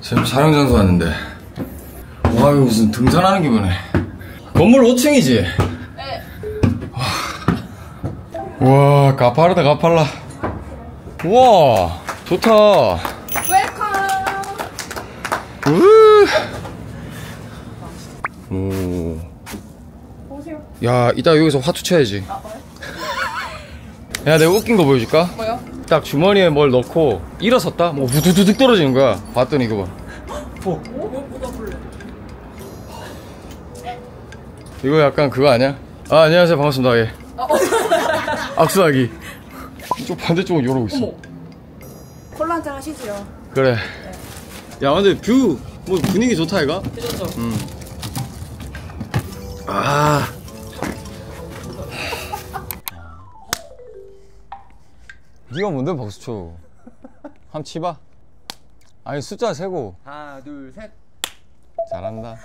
지금 촬영 장소 왔는데 와 이거 무슨 등산하는 기분에 건물 5층이지? 네. 와 가파르다 가팔라 우와 좋다 welcome. 우. 오. 보세요. 야 이따 여기서 화투 쳐야지 야 내가 웃긴 거 보여줄까? 뭐요? 딱 주머니에 뭘 넣고 일어섰다? 뭐 후두두둑 떨어지는 거야. 봤더니 이거 봐 이거 약간 그거 아니야? 아 안녕하세요. 반갑습니다. 예. 악수하기. 이쪽 반대쪽은 이러고 있어. 콜라 한잔 하시지요. 그래. 야 근데 view 뭐 분위기 좋다 이가? 그죠? 음. 아 네가 뭔데 박수초 한번 치봐 아니 숫자 세고 하나 둘 셋. 잘한다.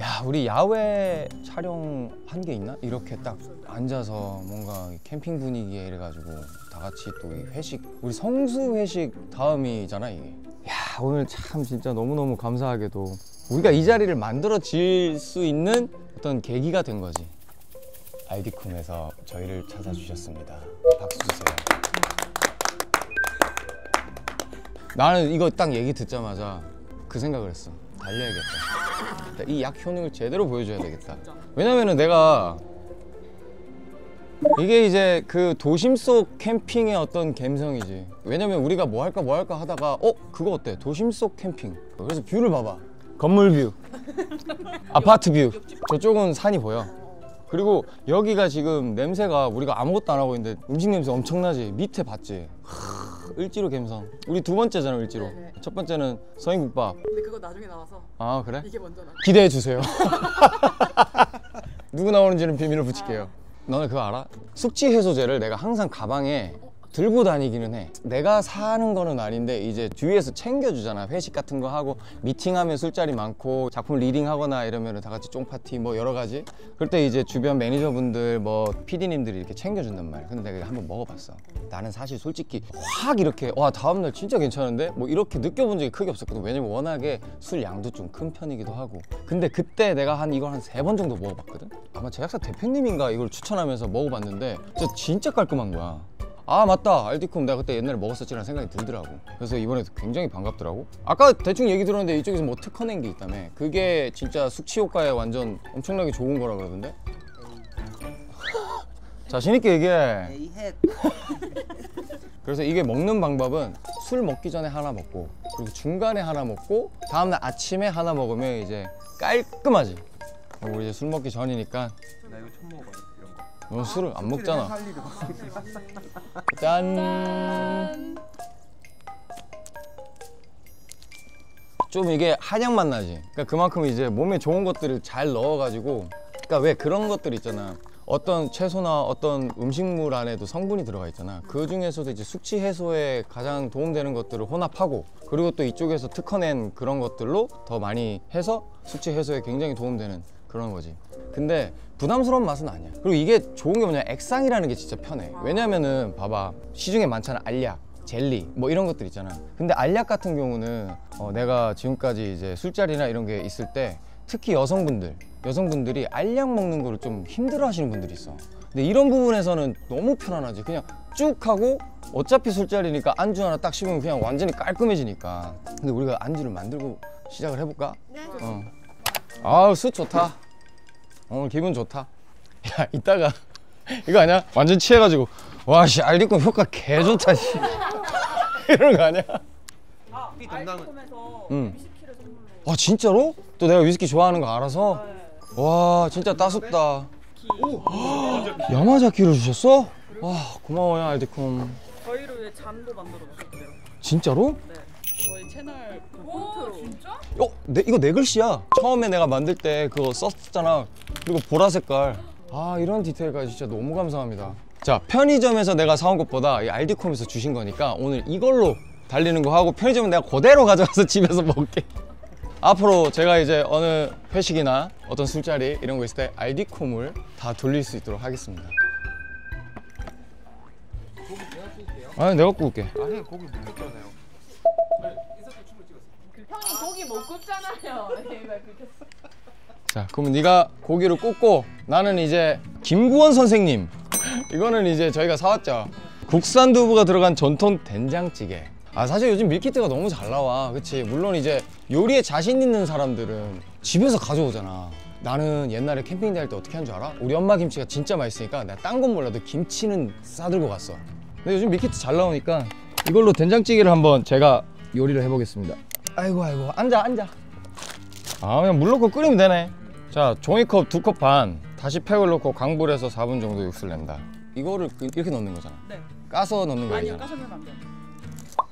야, 우리 야외 촬영 한 게 있나? 이렇게 딱 앉아서 뭔가 캠핑 분위기에 이래가지고 다 같이 또이 회식, 우리 성수 회식 다음이잖아 이게. 야, 오늘 참 진짜 너무너무 감사하게도 우리가 이 자리를 만들어질 수 있는 어떤 계기가 된 거지. 아이디쿰에서 저희를 찾아주셨습니다. 박수 주세요. 나는 이거 딱 얘기 듣자마자 그 생각을 했어. 달려야겠다. 이 약 효능을 제대로 보여줘야 되겠다. 왜냐면은 내가 이게 이제 그 도심 속 캠핑의 어떤 감성이지. 왜냐면 우리가 뭐 할까 뭐 할까 하다가 어 그거 어때? 도심 속 캠핑. 그래서 view를 봐봐. 건물 view, 아파트 view. 저쪽은 산이 보여. 그리고 여기가 지금 냄새가 우리가 아무것도 안 하고 있는데 음식 냄새 엄청나지. 밑에 봤지. 하, 을지로 감성. 우리 두 번째잖아 을지로. 네네. 첫 번째는 서인국밥. 근데 그거 나중에 나와서 아 그래? 이게 먼저 나. 기대해 주세요. 누구 나오는지는 비밀에 부칠게요. 너네 그거 알아? 숙취 해소제를 내가 항상 가방에 들고 다니기는 해. 내가 사는 거는 아닌데 이제 뒤에서 챙겨주잖아. 회식 같은 거 하고 미팅하면 술자리 많고 작품 리딩하거나 이러면 다 같이 쫑파티 뭐 여러 가지. 그럴 때 이제 주변 매니저분들 뭐 PD님들이 이렇게 챙겨준단 말이야. 근데 내가 한번 먹어봤어. 나는 사실 솔직히 확 이렇게 와 다음날 진짜 괜찮은데 뭐 이렇게 느껴본 적이 크게 없었거든. 왜냐면 워낙에 술 양도 좀 큰 편이기도 하고. 근데 그때 내가 한 이걸 한 세 번 정도 먹어봤거든. 아마 제작사 대표님인가 이걸 추천하면서 먹어봤는데 진짜 진짜 깔끔한 거야. 아 맞다. 알디쿰 내가 그때 옛날에 먹었었지라는 생각이 들더라고. 그래서 이번에 굉장히 반갑더라고. 아까 대충 얘기 들었는데 이쪽에서 뭐 특허낸 게 있다며. 그게 진짜 숙취 효과에 완전 엄청나게 좋은 거라 그러던데? 자신있게 얘기해. 에이 헷. 그래서 이게 먹는 방법은 술 먹기 전에 하나 먹고 그리고 중간에 하나 먹고 다음날 아침에 하나 먹으면 이제 깔끔하지. 우리 이제 술 먹기 전이니까. 나 이거 처음 먹어봐 거. 너 술을 안 먹잖아. 짠. 좀 이게 한약 맛 나지. 그러니까 그만큼 이제 몸에 좋은 것들을 잘 넣어가지고. 그러니까 왜 그런 것들 있잖아. 어떤 채소나 어떤 음식물 안에도 성분이 들어가 있잖아. 그 중에서도 이제 숙취 해소에 가장 도움되는 것들을 혼합하고 그리고 또 이쪽에서 특허낸 그런 것들로 더 많이 해서 숙취 해소에 굉장히 도움되는 그런 거지. 근데 부담스러운 맛은 아니야. 그리고 이게 좋은 게 뭐냐 액상이라는 게 진짜 편해. 왜냐면은 봐봐 시중에 많잖아 알약. 젤리 뭐 이런 것들 있잖아 근데 알약 같은 경우는 어, 내가 지금까지 이제 술자리나 이런 게 있을 때 특히 여성분들 여성분들이 알약 먹는 거를 좀 힘들어 하시는 분들이 있어 근데 이런 부분에서는 너무 편안하지 그냥 쭉 하고 어차피 술자리니까 안주 하나 딱 씹으면 그냥 완전히 깔끔해지니까 근데 우리가 안주를 만들고 시작을 해볼까? 네. 어. 아우 술 좋다 오늘 기분 좋다 야 이따가 이거 아니야? 완전 취해가지고 와씨 알리콘 효과 개 좋다 씨 이런 거 아니야? 아, 아이콤에서 응. 위스키를 선물로. 아 진짜로? 또 내가 위스키 좋아하는 거 알아서? 네. 와 진짜 따숩다 기. 야마자키를 주셨어? 와 고마워요 알디콤 저희를 위해 잔도 만들어 놓으셨대요. 진짜로? 네. 저희 채널? 어? 내, 이거 내 글씨야. 처음에 내가 만들 때 그거 썼잖아. 그리고 보라 색깔. 아 이런 디테일까지 진짜 너무 감사합니다. 자 편의점에서 내가 사온 것보다 이 알디콤에서 주신 거니까 오늘 이걸로 달리는 거 하고 편의점은 내가 그대로 가져가서 집에서 먹게. 앞으로 제가 이제 어느 회식이나 어떤 술자리 이런 거 있을 때 알디콤을 다 돌릴 수 있도록 하겠습니다. 아니 내가 구울게. 아니 고기 못 먹잖아요. 형이 고기 잖아요 얘가 그렇게 자, 그러면 네가 고기를 굽고 나는 이제 김구원 선생님. 이거는 이제 저희가 사왔죠. 국산 두부가 들어간 전통 된장찌개. 아 사실 요즘 밀키트가 너무 잘 나와. 그치? 물론 이제 요리에 자신 있는 사람들은 집에서 가져오잖아. 나는 옛날에 캠핑 다닐 때 어떻게 한 줄 알아? 우리 엄마 김치가 진짜 맛있으니까 내가 딴 건 몰라도 김치는 싸들고 갔어. 근데 요즘 밀키트 잘 나오니까 이걸로 된장찌개를 한번 제가 요리를 해보겠습니다. 아이고 아이고 앉아 앉아. 아 그냥 물 넣고 끓이면 되네 자 종이컵 두 컵 반 다시 팩을 넣고 강불에서 4분 정도 육수를 낸다 이거를 그- 이렇게 넣는 거잖아 네. 까서 넣는 거 아니요 아니잖아 까서면 안 돼요.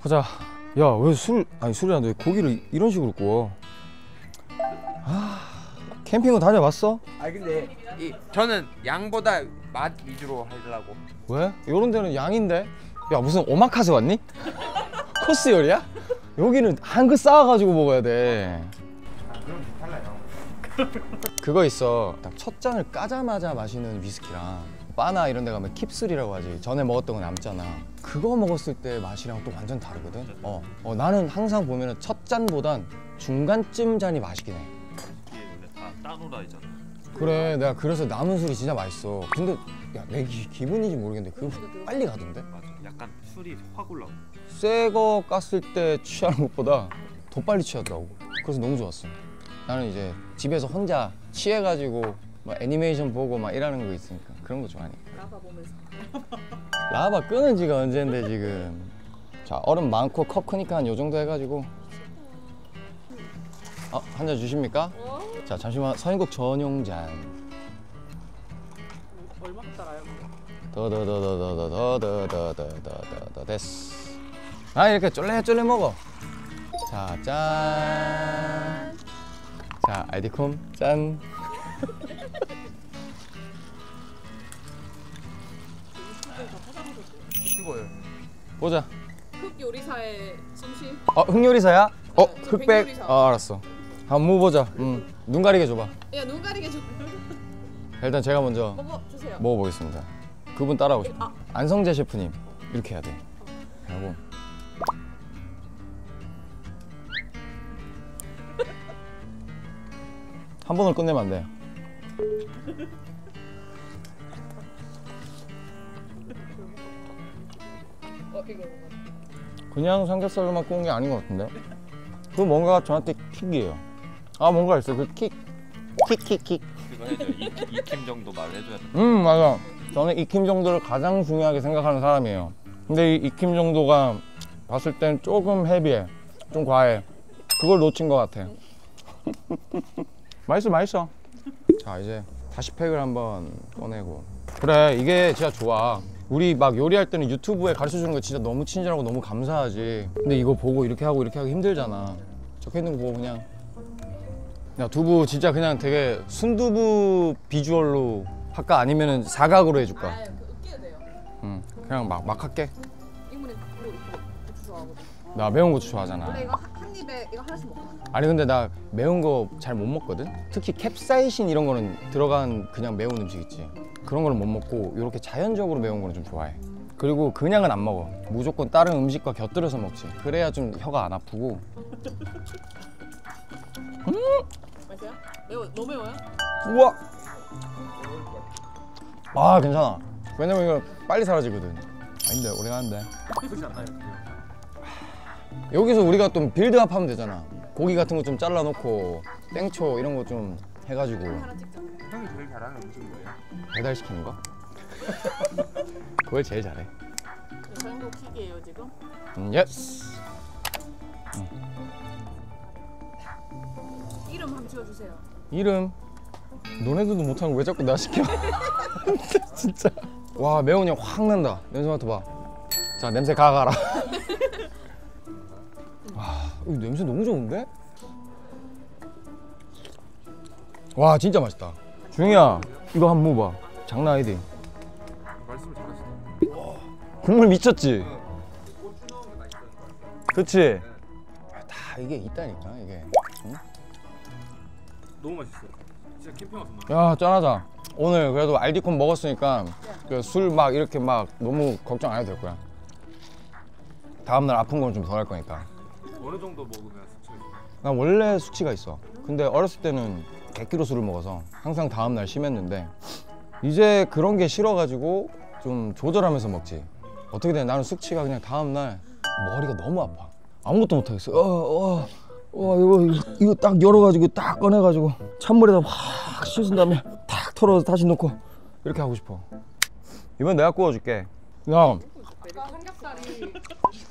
보자 야 왜 술 아니 술이 안돼 고기를 이런 식으로 구워 아 캠핑은 다녀봤어? 아 근데 이 저는 양보다 맛 위주로 하려고. 왜? 이런 데는 양인데 야 무슨 오마카세 왔니? 코스 요리야? 여기는 한 그 쌓아가지고 먹어야 돼아 그럼 좀 달라요. 그거 있어. 딱 첫 잔을 까자마자 마시는 위스키랑 바나 이런 데 가면 킵슬이라고 하지. 전에 먹었던 거 남잖아. 그거 먹었을 때 맛이랑 또 완전 다르거든. 어, 어 나는 항상 보면 은 첫 잔보단 중간쯤 잔이 맛있긴 해. 이게 원래 다 따누라이잖아. 그래, 내가 그래서 남은 술이 진짜 맛있어. 근데 야, 내 기, 기분인지 모르겠는데 그거 빨리 가던데? 맞아. 약간 술이 확 올라오고. 새거 깠을 때 취하는 것보다 더 빨리 취하더라고. 그래서 너무 좋았어. 나는 이제 집에서 혼자 취해가지고 막 애니메이션 보고 막 이러는 거 있으니까 그런 거 좋아하니까. 나가 보면서. 라바 끄는 지가 언젠데 지금. 자 얼음 많고 컵 크니까 한 요 정도 해가지고. 어, 한잔 주십니까? 자 잠시만 서인국 전용 잔. 얼마 따라요? 더더더더더더더더더더더 됐어. 아 이렇게 쫄래쫄래 먹어. 자 짠. 자 아이디콤 짠. 보자. 흑 요리사의 솜씨 어 흑요리사야? 어 네, 저 흑백. 어 알았어. 한번 먹어보자. 음, 눈 가리게 줘봐. 야눈 가리게 좀 일단 제가 먼저 먹어보겠습니다. 그분 따라하고 싶어. 아. 안성재 셰프님 이렇게 해야 돼. 하고. 한 번을 끝내면 안 돼. 그냥 삼겹살로만 구운 게 아닌 것 같은데? 그 뭔가 저한테 킥이에요. 아 뭔가 있어. 그 킥. 킥 킥 킥. 그거 해줘. 이- 익힘 정도 말해줘야 돼. 음 맞아. 저는 익힘 정도를 가장 중요하게 생각하는 사람이에요. 근데 이 익힘 정도가 봤을 땐 조금 헤비해. 좀 과해. 그걸 놓친 것 같아. 맛있어 맛있어. 자 이제 다시 팩을 한번 꺼내고. 그래 이게 진짜 좋아. 우리 막 요리할 때는 유튜브에 가르쳐 주는 거 진짜 너무 친절하고 너무 감사하지. 근데 이거 보고 이렇게 하고 이렇게 하기 힘들잖아. 적혀 있는 거 보고 그냥 야 두부 진짜 그냥 되게 순두부 비주얼로 할까 아니면은 사각으로 해줄까? 아그 으깨야 돼요 응 그냥 막 막 할게. 이분이 고추 좋아하거든 나 매운 거 좋아하잖아. 근데 이거 한, 한 입에 이거 하나씩 먹어 아니 근데 나 매운 거 잘 못 먹거든. 특히 캡사이신 이런 거는 들어간 그냥 매운 음식 있지. 그런 거는 못 먹고 이렇게 자연적으로 매운 거는 좀 좋아해. 그리고 그냥은 안 먹어. 무조건 다른 음식과 곁들여서 먹지. 그래야 좀 혀가 안 아프고. 맛있어요? 매워 너무 매워요? 우와. 아 괜찮아. 왜냐면 이거 빨리 사라지거든. 아닌데 오래 가는데. 여기서 우리가 좀 빌드업 하면 되잖아. 고기 같은 거 좀 잘라놓고 땡초 이런 거 좀 해가지고 형이 제일 잘하는 음식은 뭐예요? 배달 시키는 거? 그걸 제일 잘해. 저 정도 킥이에요 지금 음, yes. 이름 한번 지어주세요 이름 너네들도 못하는 거 왜 자꾸 나 시켜? 진짜. 와 매운내 확 난다. 냄새 맡아봐. 자 냄새 가가라. 와이 냄새 너무 좋은데? 와 진짜 맛있다. 중이야 이거 한번 먹어봐. 장난 아니지? 말씀을 잘하시네. 국물 미쳤지? 고추 넣은 거 맛있어요. 그치? 다 이게 있다니까 이게. 응? 너무 맛있어요. 진짜 캠핑 와서 야 짠하자. 오늘 그래도 알디콘 먹었으니까 그 술 막 이렇게 막 너무 걱정 안 해도 될 거야. 다음 날 아픈 건 좀 덜 할 거니까. 어느 정도 먹으면 스트레스? 난 원래 수치가 있어. 근데 어렸을 때는 100kg 술을 먹어서 항상 다음 날 심했는데 이제 그런 게 싫어가지고 좀 조절하면서 먹지. 어떻게 돼? 나는 숙취가 그냥 다음 날 머리가 너무 아파. 아무것도 못 하겠어. 어, 어, 어, 이거 이거, 이거 딱 열어가지고 딱 꺼내가지고 찬물에다 확 씻은 다음에 탁 털어서 다시 넣고 이렇게 하고 싶어. 이번 내가 구워줄게. 야, 삼겹살이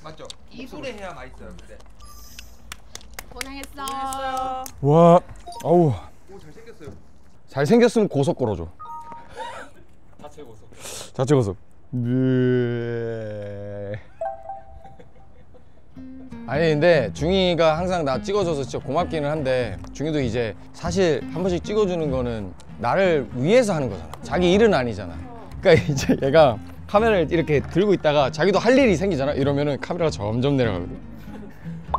맞죠? 이불에 해야 맛있어요. 근데 고생했어. 와, 아우. 오 잘생겼어요. 잘생겼으면 고속 걸어줘. 자체 고속. 자체 고속. 네. 아니 근데 중이가 항상 나 찍어줘서 진짜 고맙기는 한데 중이도 이제 사실 한 번씩 찍어주는 거는 나를 위해서 하는 거잖아. 자기 일은 아니잖아. 그러니까 이제 얘가 카메라를 이렇게 들고 있다가 자기도 할 일이 생기잖아. 이러면은 카메라가 점점 내려가거든.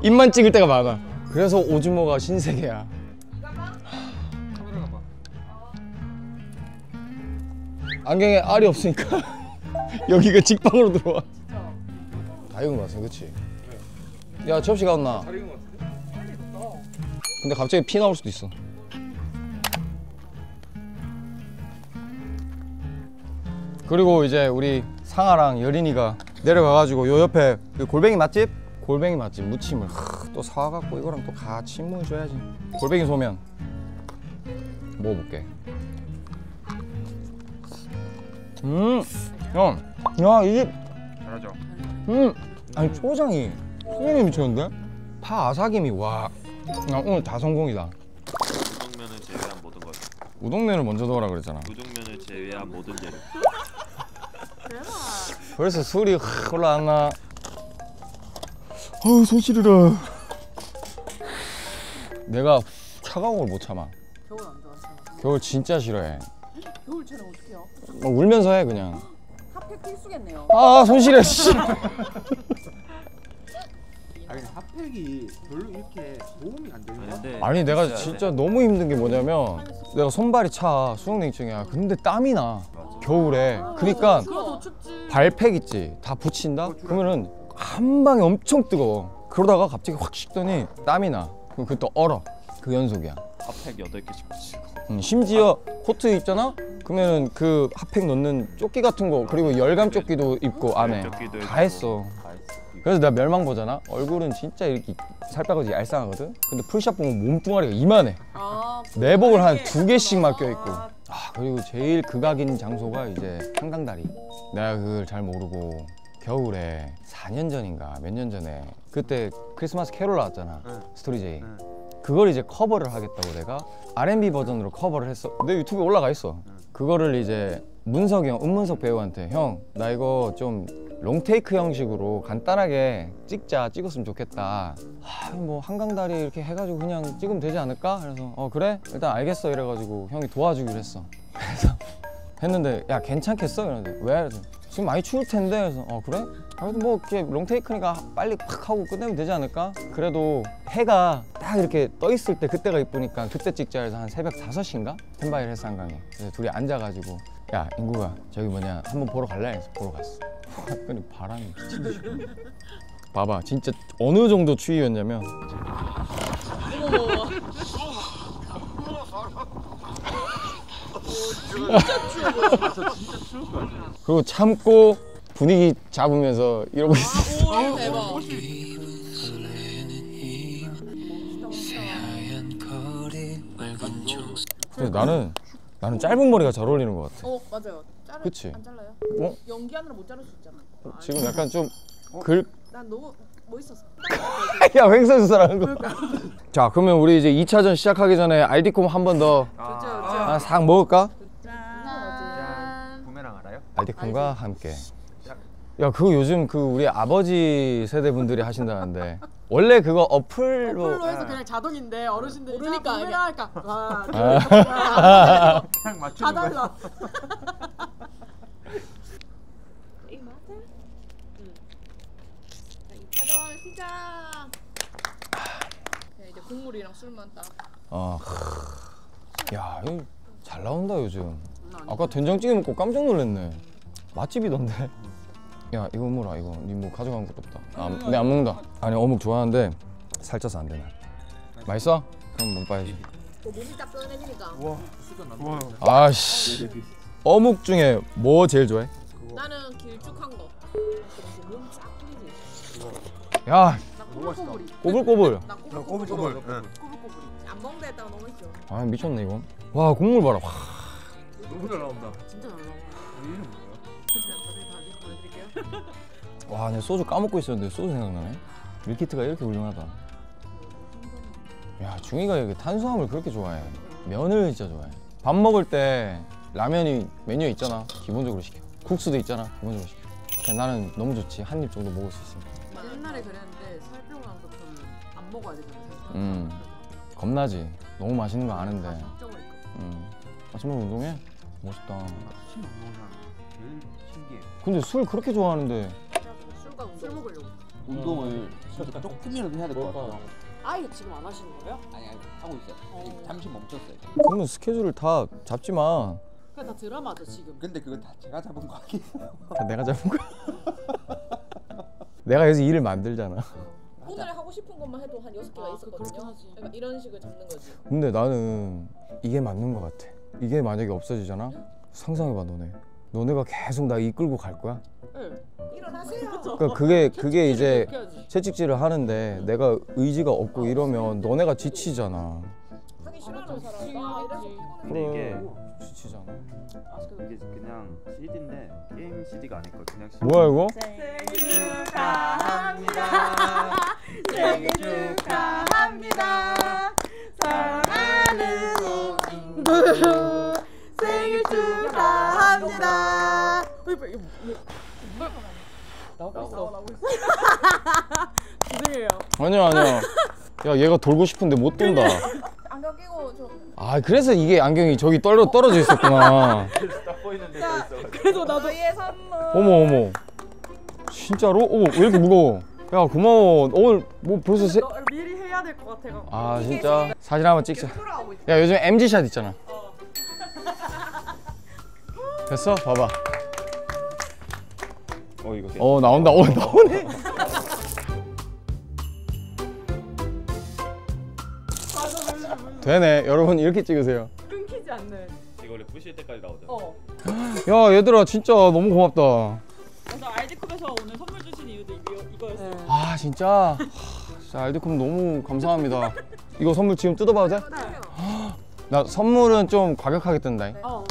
입만 찍을 때가 많아. 그래서 오즈모가 신세계야. 안경에 알이 없으니까 여기가 직방으로 들어와. 다 익은 거 같아, 그렇 지? 야 익은 것 같은데? 근데 갑자기 피 나올 수도 있어. 그리고 이제 우리 상아랑 여린이가 내려가가지고 요 옆에 그 골뱅이 맛집? 골뱅이 맛집 무침을 하, 또 사와갖고 이거랑 또 같이 먹어줘야지. 골뱅이 소면 먹어볼게. 음, 형, 야, 이 집, 잘하죠. 음, 아니 초장이 초장이 미쳤는데? 파 아사김이 와, 나 오늘 다 성공이다. 우동면을 제외한 모든 것. 우동면을 먼저 넣으라 그랬잖아. 우동면을 제외한 모든 재료. 벌써 술이 확 올라왔나? 아우 손 시리라. 내가 차가운 걸 못 참아. 겨울 안 좋아서. 겨울 진짜 싫어해. 겨울 촬영 어떻게 해요? 막 울면서 해 그냥. 핫팩 필수겠네요. 아손 시려 씨. 아니 핫팩이 별로 이렇게 도움이 안 되는 거 근데 아니 내가. 진짜 너무 힘든 게 뭐냐면 내가 손발이 차 수족냉증이야. 근데 땀이 나. 겨울에. 그러니까 더 춥지. 발팩 있지. 다 붙인다? 그러면은 한 방에 엄청 뜨거워. 그러다가 갑자기 확 식더니 땀이 나. 그럼 그또 얼어. 그 연속이야. 핫팩 8개씩 붙이고. 음, 심지어 코트 입잖아? 그러면은 그 핫팩 넣는 조끼 같은 거 그리고 열감 조끼도 입고 안에. 다 했어. 그래서 내가 멸망 보잖아? 얼굴은 진짜 이렇게 살 빼가지고 얄쌍하거든? 근데 풀샵 보면 몸뚱아리가 이만해. 아, 내복을 한 두 개씩만 껴있고. 아 그리고 제일 극악인 장소가 이제 한강다리. 내가 그걸 잘 모르고 겨울에 4년 전인가 몇 년 전에 그때 크리스마스 캐롤 나왔잖아 응. 스토리제이. 응. 그걸 이제 커버를 하겠다고 내가 R&B 버전으로 커버를 했어. 내 유튜브에 올라가 있어. 그거를 이제 문석이 형 음문석 배우한테 형 나 이거 좀 롱테이크 형식으로 간단하게 찍자 찍었으면 좋겠다 아, 뭐 한강다리 이렇게 해가지고 그냥 찍으면 되지 않을까? 그래서 어 그래? 일단 알겠어 이래가지고 형이 도와주기로 했어 그래서 했는데 야 괜찮겠어? 이러는데 왜? 그래서 지금 많이 추울 텐데 그래서 어 그래? 아, 그래도 뭐 이렇게 롱테이크니까 빨리 팍 하고 끝내면 되지 않을까? 그래도 해가 딱 이렇게 떠 있을 때 그때가 이쁘니까 그때 찍자 해서 한 새벽 5시인가? 텐바이를 했어 한강에 그래서 둘이 앉아가지고 야 인구가 저기 뭐냐 한번 보러 갈래? 해서 보러 갔어 했더니 바람이 미친 듯이. 봐봐 진짜 어느 정도 추위였냐면 그리고 참고 분위기 잡으면서 이러고 있었어 와 대박. 근데 나는 나는 짧은 머리가 잘 어울리는 것 같아 어 맞아요. 자르 그치? 안 잘라요? 어? 연기하느라 못 자를 수 있잖아. 지금 약간 좀 글... 난 너무 멋있었어. 야 횡설수설하는 거. 자 그러면 우리 이제 2차전 시작하기 전에 알디콤 한 번더 아, 싹 먹을까? 짠. 부메랑 알아요? 알디콤과 함께. 야 그거 요즘 그 우리 아버지 세대 분들이 하신다는데 원래 그거 어플로 풀로 해서 그냥 자동인데 어르신들이. 구매를 할까? 와, 아. 그냥 다 맞추는 거야. 시작. 네, 이제 국물이랑 술만 딱. 어. 야, 이거 잘 나온다 요즘. 아까 된장찌개 먹고 깜짝 놀랐네. 맛집이던데. 야, 이거 뭐라 이거 니뭐 가져간 것도 없다. 아, 내안 먹는다. 아니 어묵 좋아하는데 살쪄서 안 되나. 맛있어? 그럼 못 봐야지. 뭐 몸이 따끈해지니까. 아씨. 어묵 중에 뭐 제일 좋아해? 나는 길쭉한 거. 야 나 꼬불꼬불이. 꼬불꼬불. 나 꼬불 꼬불 꼬불. 꼬불. 꼬불꼬불이. 안 먹는다 했다가 너무 있어. 아 미쳤네 이건. 와 국물 봐라. 와. 너무 잘 나온다. 진짜 잘 나와. 이름 뭐야? 제가 다시 다시 보여드릴게요. 와, 내 소주 까먹고 있었는데 소주 생각나네. 밀키트가 이렇게 훌륭하다. 야, 중이가 이렇게 탄수화물 그렇게 좋아해. 면을 진짜 좋아해. 밥 먹을 때 라면이 메뉴에 있잖아. 기본적으로 시켜. 국수도 있잖아. 기본적으로 시켜. 그냥 나는 너무 좋지. 한 입 정도 먹을 수 있으니까. 옛날에 그랬는데 살 빼고 나서부터는 안 먹어야 되잖아요. 음. 겁나지. 너무 맛있는 거 아는데. 했거든. 음. 아침에 운동해? 멋있다. 술 먹는 사람 제일 신기해. 근데 술 그렇게 좋아하는데 술과 운동. 술 먹으려고. 운동을 진짜 조금이라도 해야 될 것 같아요. 아 이거 지금 안 하시는 거예요? 아니 아니 하고 있어요. 지금 잠시 멈췄어요. 그러면 스케줄을 다 잡지 마. 그게 다 드라마죠 지금. 근데 그건 다 제가 잡은 거 아니에요? 다 내가 잡은 거야. 내가 여기서 일을 만들잖아. 오늘 하고 싶은 것만 해도 한 여섯 개가 아, 그- 있었거든요. 하지. 그러니까 이런 식을 잡는 거지. 근데 나는 이게 맞는 것 같아. 이게 만약에 없어지잖아? 상상해봐 너네. 너네가 계속 나 이끌고 갈 거야? 네. 일어나세요. 그러니까 그게 그게 이제. 채찍질을 하는데 내가 의지가 없고 이러면 너네가 지치잖아. 하기 싫어하는 사람. 아, 이래서 하지. 근데 이게 지치잖아. 이게 그냥 CD인데 게임 CD가 아닐 걸 그냥 CD. 뭐야 이거? 생일 축하합니다. 사랑하는 생일 축하합니다. 어이, 뭐, 이거 뭐- 나오고 있어. 나오고 있어. 죄송해요. 아니야 아니야. 야 얘가 돌고 싶은데 못 돈다. 아 그래서 이게 안경이 저기 떨어 떨어져 있었구나. 딱 보이는 데가 있어. 그래도 나도 저희의 선물. 어머 어머. 진짜로? 어머 왜 이렇게 무거워? 야 고마워. 오늘 뭐 벌써 세... 너 미리 해야 될 것 같아가. 아 진짜 사진 한번 찍자. 야 요즘 MG 샷 있잖아. 됐어? 봐봐. 어 이거 돼. 어 나온다. 어 나오네. 되네. 여러분 이렇게 찍으세요. 끊기지 않네. 이거 원래 부실 때까지 나오잖아. 어. 야 얘들아 진짜 너무 고맙다. 그래서 알디컵에서 오늘 선물 주신 이유도 이거, 이거였어요. 아 진짜. 하, 진짜 알드콤 너무 감사합니다. 이거 선물 지금 뜯어봐도 돼? 나 선물은 좀 과격하게 뜬다. 어.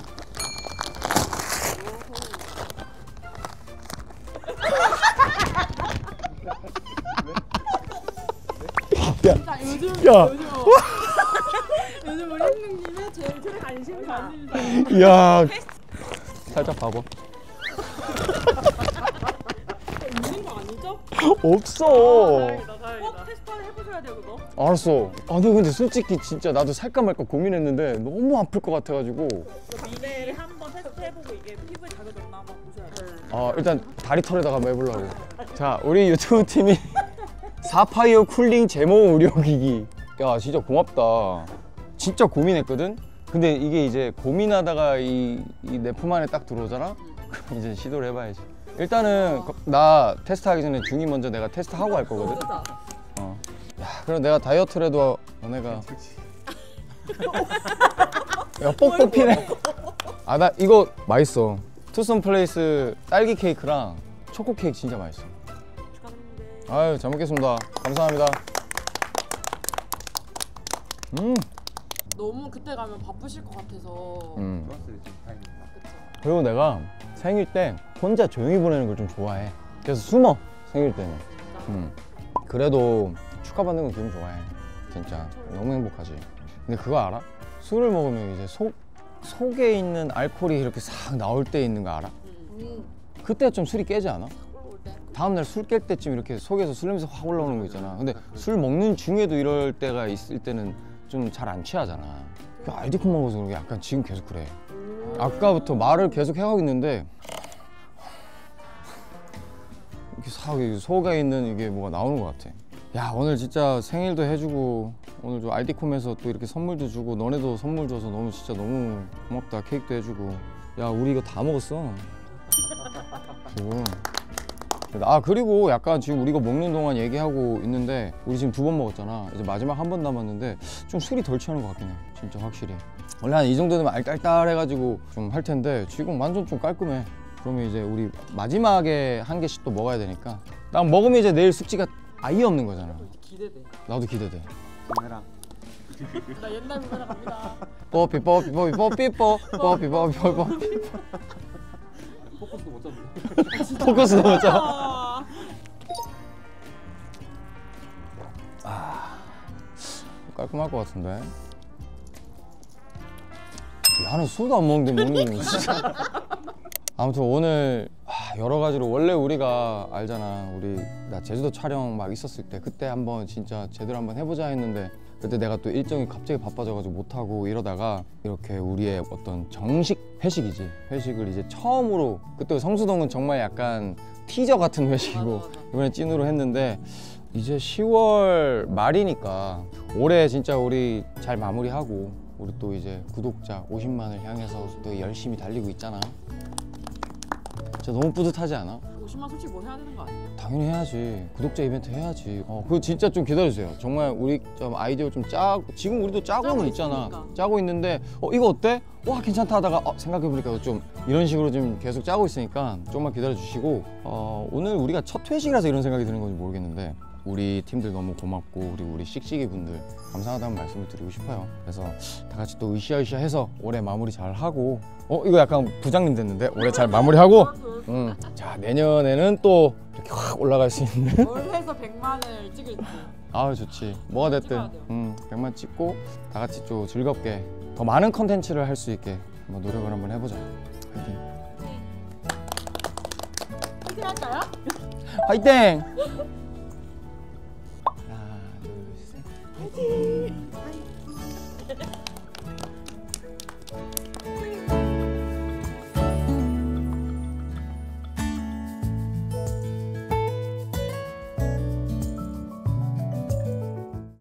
자, 요즘 야, 요즘 우리 형님의 제일 큰 관심사. 야. 살짝 봐봐. 있는 거 아니죠? 없어. 다행이다. 꼭 테스트 해보셔야 돼요, 그거. 알았어. 아니 근데 솔직히 진짜 나도 살까 말까 고민했는데 너무 아플 것 같아가지고. 미래를 한번 테스트 해보고 이게 피부에 작용됐나 한번 보셔야 돼요. 아 일단 다리 털에다가 한번 해보려고. 자 우리 유튜브 팀이 사파이어 쿨링 제모 의료기기. 야 진짜 고맙다. 진짜 고민했거든. 근데 이게 이제 고민하다가 이, 이 내 품 안에 딱 들어오잖아. 그럼 이제 시도를 해봐야지. 일단은 거- 나 테스트하기 전에 중이 먼저 내가 테스트하고 할 거거든. 어. 야 그럼 내가 다이어트라도 너네가. 야 뻑뻑 피네. 아 나 이거 맛있어. 투썸 플레이스 딸기 케이크랑 초코 케이크 진짜 맛있어. 아유 잘 먹겠습니다. 감사합니다. 음, 너무 그때 가면 바쁘실 것 같아서. 음. 지금? 그쵸. 그리고 내가 생일 때 혼자 조용히 보내는 걸 좀 좋아해. 그래서 숨어 생일 때는. 음. 그래도 축하받는 건 기분 좋아해. 진짜 너무 행복하지. 근데 그거 알아? 술을 먹으면 이제 속 속에 있는 알코올이 이렇게 싹 나올 때 있는 거 알아? 음. 그때 좀 술이 깨지 않아? 올 때. 다음 날 술 깰 때쯤 이렇게 속에서 술 냄새 확 올라오는 거 있잖아. 근데 술 먹는 중에도 이럴 때가 있을 때는 좀 잘 안 취하잖아. 그 알디콘 먹어서 그런 게 약간 지금 계속 그래. 아까부터 말을 계속 해가고 있는데 이렇게 싹 속에 있는 이게 뭐가 나오는 것 같아. 야 오늘 진짜 생일도 해주고 오늘 좀 알디콤에서 또 이렇게 선물도 주고 너네도 선물 줘서 너무 진짜 너무 고맙다 케이크도 해주고 야 우리 이거 다 먹었어 지금 아 그리고 약간 지금 우리가 먹는 동안 얘기하고 있는데 우리 지금 두 번 먹었잖아. 이제 마지막 한 번 남았는데 좀 술이 덜 취하는 것 같긴 해. 진짜 확실히. 원래 한 이 정도 되면 알딸딸해가지고 좀 할 텐데 지금 완전 좀 깔끔해. 그러면 이제 우리 마지막에 한 개씩 또 먹어야 되니까. 딱 먹으면 이제 내일 숙지가 아예 없는 거잖아. 기대돼. 나도 기대돼. 해라. 나 옛날 문화로 갑니다. 뽀삐 뽀삐 뽀삐 뽀삐 뽀 뽀삐 뽀삐 뽀삐 포커스도 못 잡네. 포커스도 못 잡아? 아, 깔끔할 것 같은데. 야는 술도 안 먹는데 먹는 거 진짜. 아무튼 오늘 아, 여러 가지로 원래 우리가 알잖아. 우리 나 제주도 촬영 막 있었을 때 그때 한번 진짜 제대로 한번 해보자 했는데 그때 내가 또 일정이 갑자기 바빠져가지고 못하고 이러다가 이렇게 우리의 어떤 정식 회식이지 회식을 이제 처음으로 그때 성수동은 정말 약간 티저 같은 회식이고 이번에 찐으로 했는데 이제 10월 말이니까 올해 진짜 우리 잘 마무리하고 우리 또 이제 구독자 50만을 향해서 또 열심히 달리고 있잖아. 진짜 너무 뿌듯하지 않아? 50만 솔직히 뭐 해야 되는 거 아니에요? 당연히 해야지. 구독자 이벤트 해야지. 어, 그거 진짜 좀 기다려주세요. 정말 우리 좀 아이디어 좀 짜고 지금 우리도 짜고는 짜고 있잖아. 있으니까. 짜고 있는데 어 이거 어때? 와 괜찮다 하다가 어, 생각해보니까 좀 이런 식으로 좀 계속 짜고 있으니까 좀만 기다려주시고 어, 오늘 우리가 첫 회식이라서 이런 생각이 드는 건지 모르겠는데 우리 팀들 너무 고맙고 우리 우리 씩씩이 분들 감사하다는 말씀을 드리고 싶어요. 그래서 다 같이 또 으쌰으쌰 해서 올해 마무리 잘 하고 어 이거 약간 부장님 됐는데? 올해 잘 마무리하고? 음, 자 내년에는 또 이렇게 확 올라갈 수 있는. 뭘 해서 100만을 찍을지. 아 좋지. 뭐가 됐든. 음, 100만 찍고 다 같이 좀 즐겁게 더 많은 컨텐츠를 할 수 있게 한번 노력을 한번 해보자. 화이팅. 파이팅 할까요? 화이팅 はい